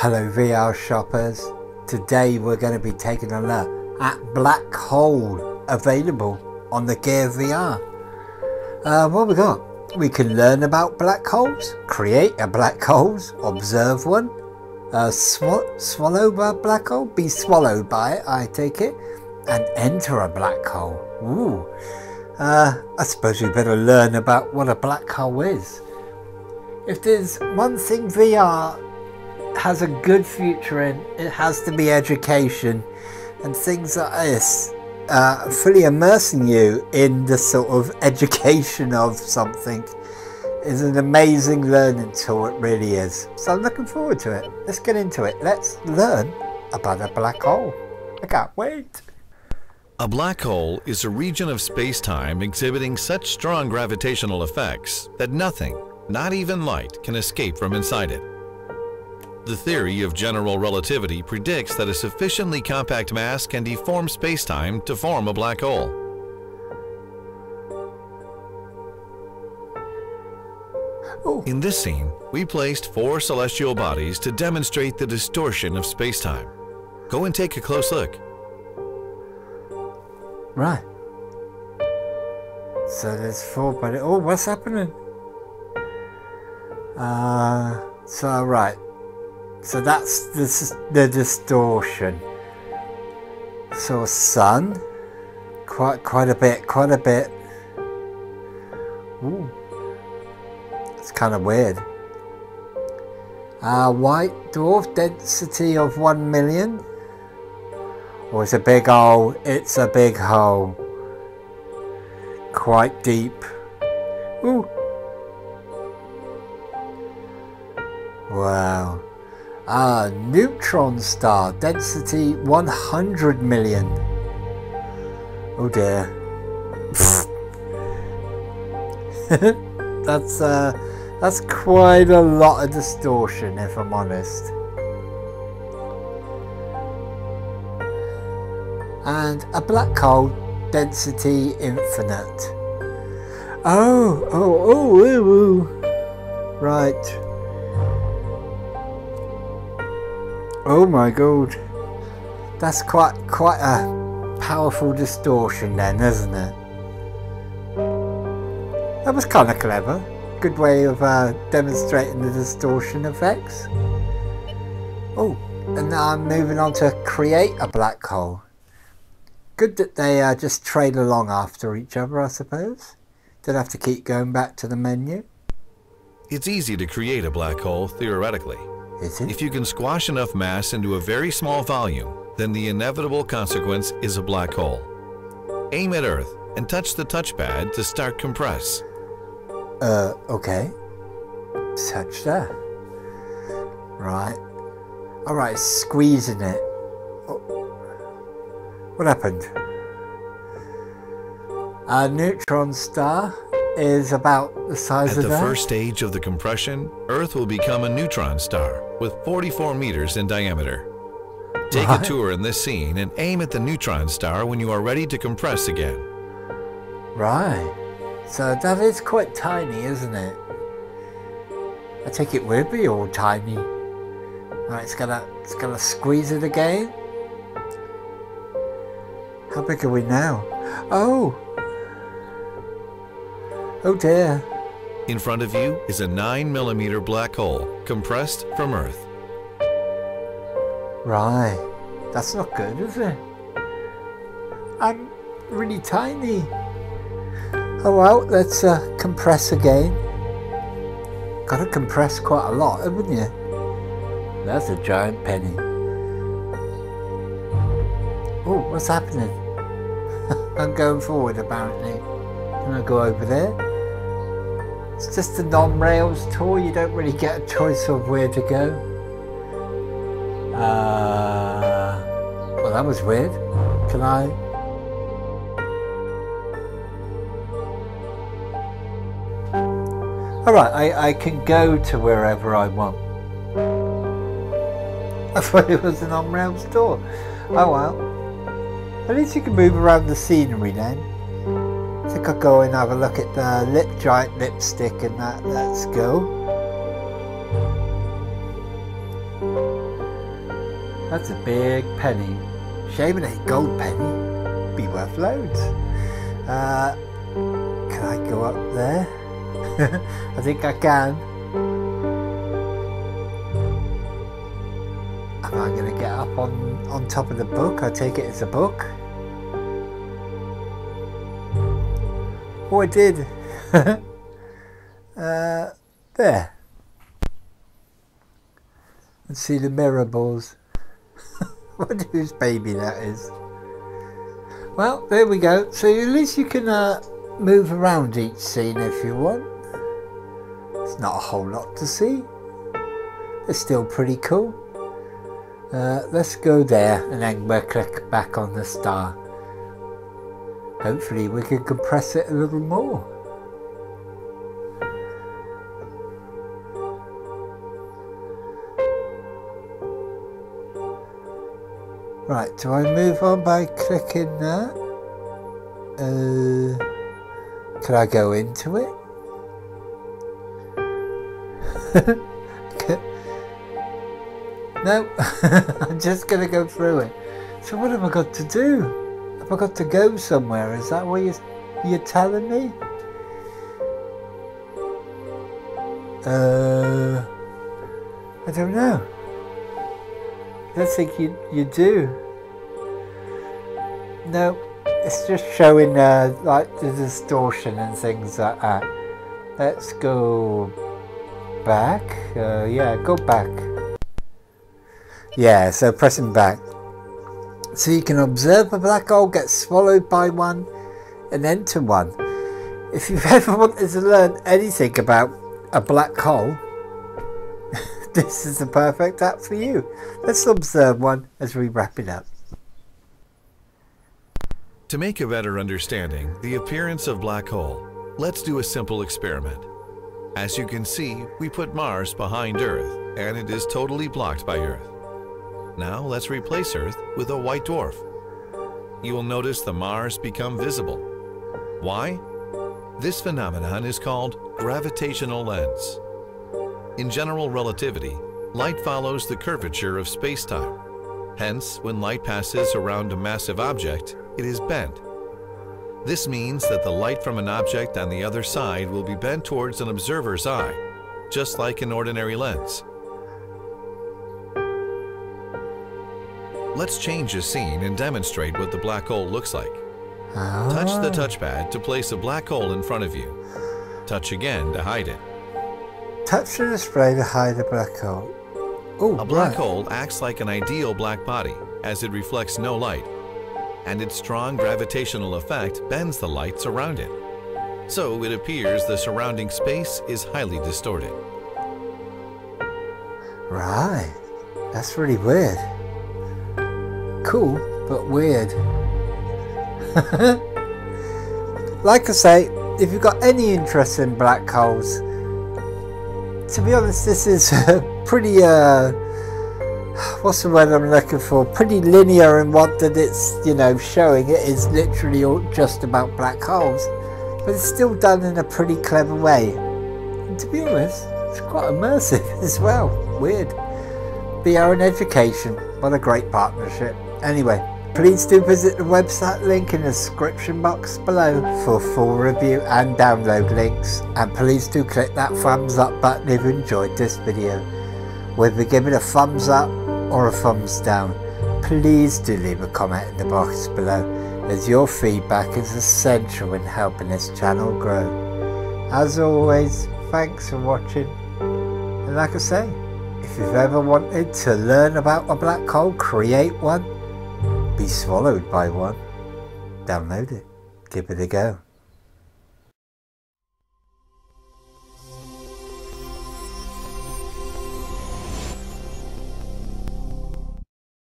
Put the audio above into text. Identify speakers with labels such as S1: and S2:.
S1: Hello VR shoppers. Today we're going to be taking a look at Black Hole available on the Gear VR. Uh, what we got? We can learn about black holes, create a black hole, observe one, uh, sw swallow a black hole, be swallowed by it, I take it, and enter a black hole. Ooh. Uh, I suppose we better learn about what a black hole is. If there's one thing VR has a good future in, it has to be education and things like this. Uh, fully immersing you in the sort of education of something is an amazing learning tool, it really is. So I'm looking forward to it. Let's get into it. Let's learn about a black hole. I can't wait.
S2: A black hole is a region of space-time exhibiting such strong gravitational effects that nothing, not even light, can escape from inside it. The theory of general relativity predicts that a sufficiently compact mass can deform space-time to form a black hole.
S1: Oh.
S2: In this scene, we placed four celestial bodies to demonstrate the distortion of space-time. Go and take a close look.
S1: Right. So there's four, bodies. oh, what's happening? Uh, so right. So that's this the distortion. So sun, quite quite a bit, quite a bit. Ooh, it's kind of weird. Uh, white dwarf density of one million. Oh, it's a big hole. It's a big hole. Quite deep. Ooh. Wow. Ah, neutron star. Density 100 million. Oh dear. that's uh that's quite a lot of distortion if I'm honest. and a black hole density infinite. Oh, oh, oh, ooh, ooh. right. Oh my god, that's quite quite a powerful distortion then, isn't it? That was kind of clever. Good way of uh, demonstrating the distortion effects. Oh, and now I'm moving on to create a black hole. Good that they uh, just trail along after each other, I suppose. Don't have to keep going back to the menu.
S2: It's easy to create a black hole, theoretically.
S1: Is it?
S2: If you can squash enough mass into a very small volume, then the inevitable consequence is a black hole. Aim at Earth and touch the touchpad to start compress.
S1: Uh, okay. Touch that. Right. Alright, squeezing it. What happened? A neutron star is about the size
S2: At
S1: of
S2: the first stage of the compression, Earth will become a neutron star with 44 meters in diameter. Take
S1: Right.
S2: a tour in this scene and aim at the neutron star when you are ready to compress again.
S1: Right. So that is quite tiny, isn't it? I take it will be all tiny. Right, it's gonna it's gonna squeeze it again. How big are we now? Oh! Oh dear.
S2: In front of you is a 9 millimeter black hole compressed from Earth.
S1: Right. That's not good, is it? I'm really tiny. Oh well, let's uh, compress again. Gotta compress quite a lot, haven't you? That's a giant penny. Oh, what's happening? I'm going forward apparently. Can I go over there? It's just a non-rails tour, you don't really get a choice of where to go. Uh, well, that was weird. Can I? Alright, I, I can go to wherever I want. I thought it was an on-rail store. Oh well. At least you can move around the scenery then. Think I'll go and have a look at the lip giant lipstick and that. Let's go. That's a big penny. Shame it ain't gold penny. Be worth loads. Uh, can I go up there? I think I can. Am I going to get up on, on top of the book? I take it it's a book. Oh, I did. uh, there. Let's see the mirror balls. wonder whose baby that is. Well, there we go. So at least you can uh, move around each scene if you want. It's not a whole lot to see. It's still pretty cool. Uh, let's go there and then we'll click back on the star. Hopefully we can compress it a little more. Right, do I move on by clicking that? Uh, can I go into it? no, I'm just going to go through it. So what have I got to do? Have I got to go somewhere? Is that what you're, you're telling me? Uh, I don't know. I don't think you, you do. No, it's just showing uh, like the distortion and things like that. Let's go back. Uh, yeah, go back. Yeah, so pressing back. So you can observe a black hole get swallowed by one and enter one. If you've ever wanted to learn anything about a black hole, this is the perfect app for you. Let's observe one as we wrap it up.
S2: To make a better understanding the appearance of black hole, let's do a simple experiment. As you can see, we put Mars behind Earth, and it is totally blocked by Earth. Now let's replace Earth with a white dwarf. You will notice the Mars become visible. Why? This phenomenon is called gravitational lens. In general relativity, light follows the curvature of space-time. Hence, when light passes around a massive object, it is bent. This means that the light from an object on the other side will be bent towards an observer's eye, just like an ordinary lens. Let's change the scene and demonstrate what the black hole looks like.
S1: Ah.
S2: Touch the touchpad to place a black hole in front of you. Touch again to hide it.
S1: Touch the display to hide the black hole. Oh,
S2: A black
S1: right.
S2: hole acts like an ideal black body as it reflects no light, and its strong gravitational effect bends the lights around it. So it appears the surrounding space is highly distorted.
S1: Right. That's really weird. Cool, but weird. like I say, if you've got any interest in black holes, to be honest, this is pretty, uh, what's the word I'm looking for? Pretty linear in what that it's, you know, showing. It is literally all just about black holes, but it's still done in a pretty clever way. And to be honest, it's quite immersive as well. Weird. VR and education. What a great partnership. Anyway, please do visit the website link in the description box below for full review and download links. And please do click that thumbs up button if you enjoyed this video. Whether give it a thumbs up or a thumbs down, please do leave a comment in the box below as your feedback is essential in helping this channel grow. As always, thanks for watching. And like I say, if you've ever wanted to learn about a black hole, create one, swallowed by one, download it, give it a go.